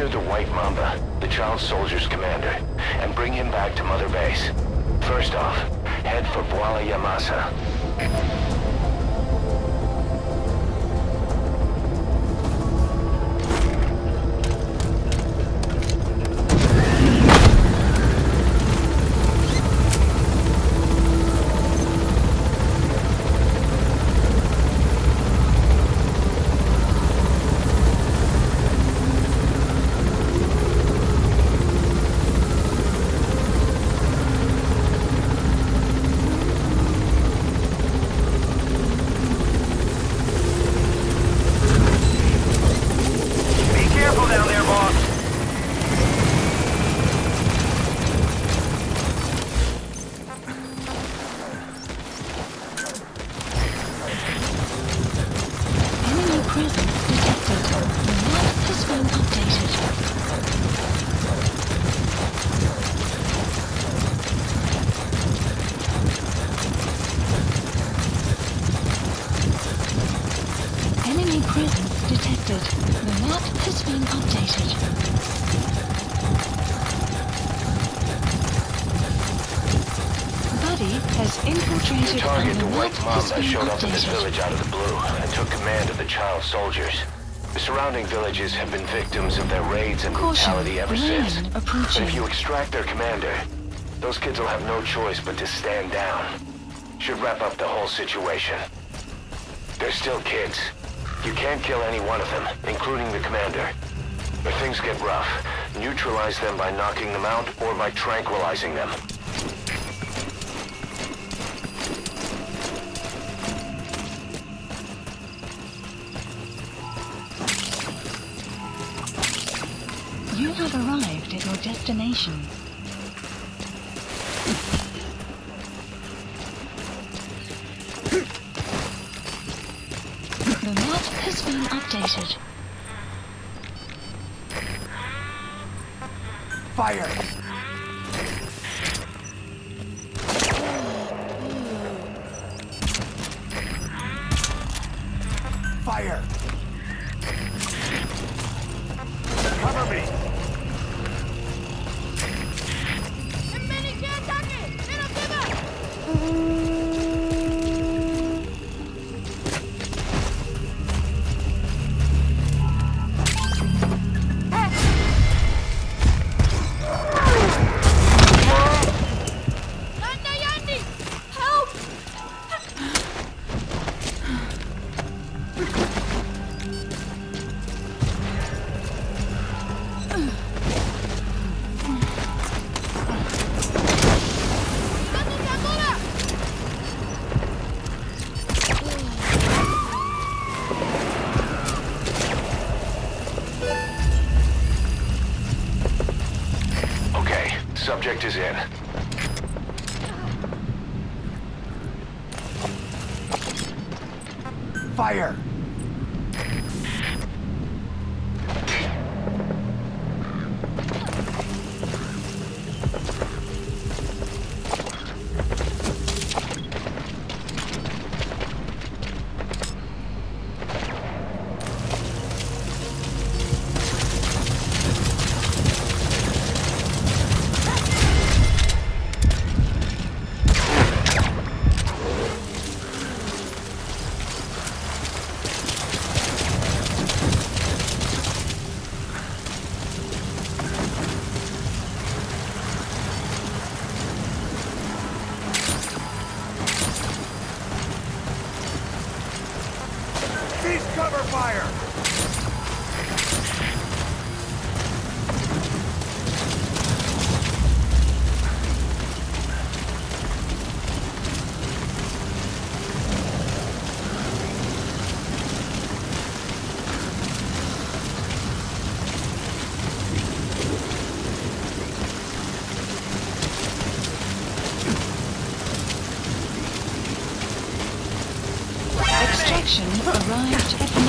Capture the White Mamba, the child soldier's commander, and bring him back to Mother Base. First off, head for Bwala ya Masa. Map has been updated. Buddy has infiltrated Your target, the White Mamba, showed up in this village out of the blue and took command of the child soldiers. The surrounding villages have been victims of their raids and Caution, brutality ever rain since. But approaching. if you extract their commander, those kids will have no choice but to stand down. Should wrap up the whole situation. They're still kids. You can't kill any one of them, including the commander. If things get rough, neutralize them by knocking them out or by tranquilizing them. You have arrived at your destination. Been updated. Fire! Fire! Subject is in. Fire! Arrived at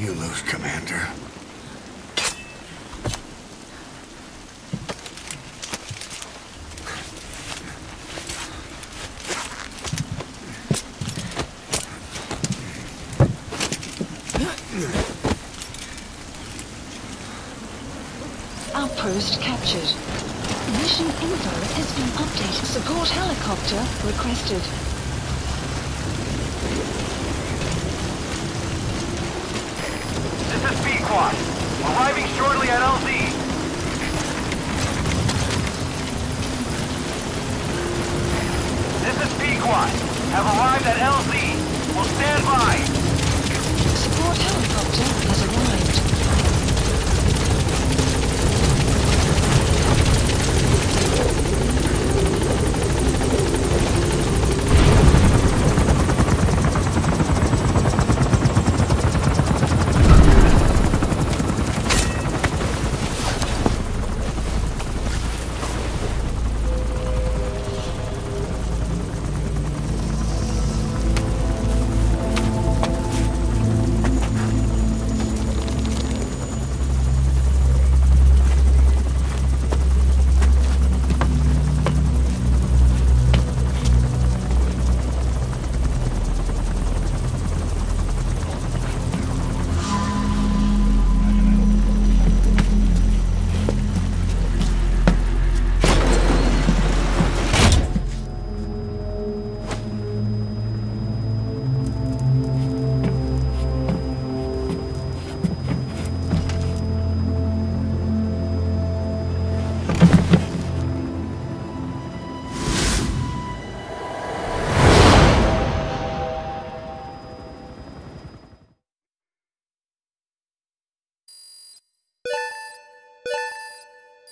You lose, Commander. Outpost captured. Mission info has been updated. Support helicopter requested. Pequod. Arriving shortly at LZ. This is Pequod. Have arrived at LZ. We'll stand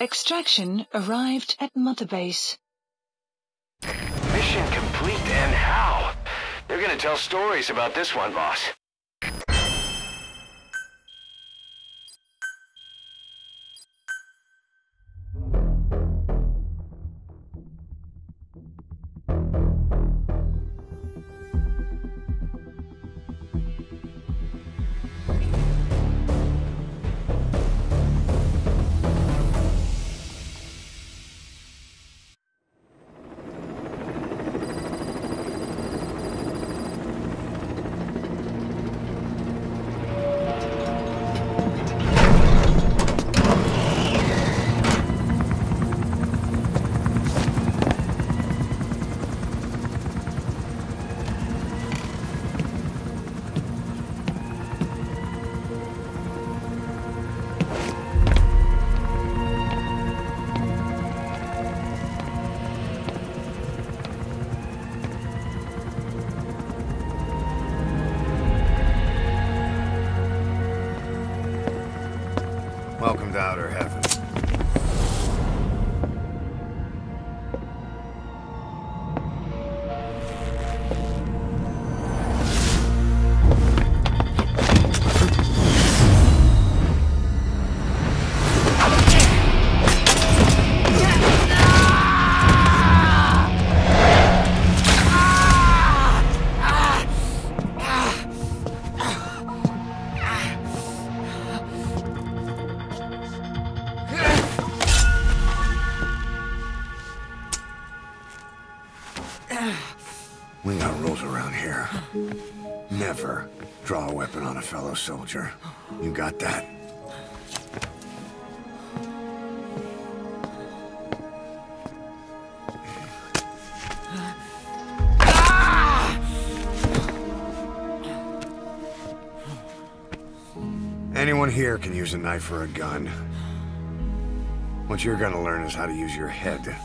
Extraction arrived at Mother Base. Mission complete, and how? They're gonna tell stories about this one, boss. Welcome to Outer Heaven. Never draw a weapon on a fellow soldier. You got that? Anyone here can use a knife or a gun. What you're gonna learn is how to use your head.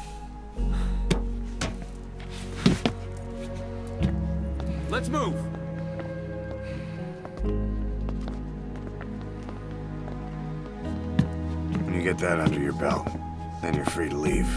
Let's move. When you get that under your belt, then you're free to leave.